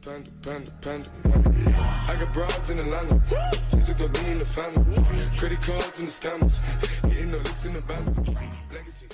Panda, panda, panda, panda. I got broads in Atlanta. Just to me in the family. Credit cards and the scammers. Hitting the licks in the van. Legacy.